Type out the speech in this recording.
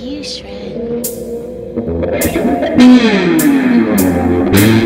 you, Shred. Hmm.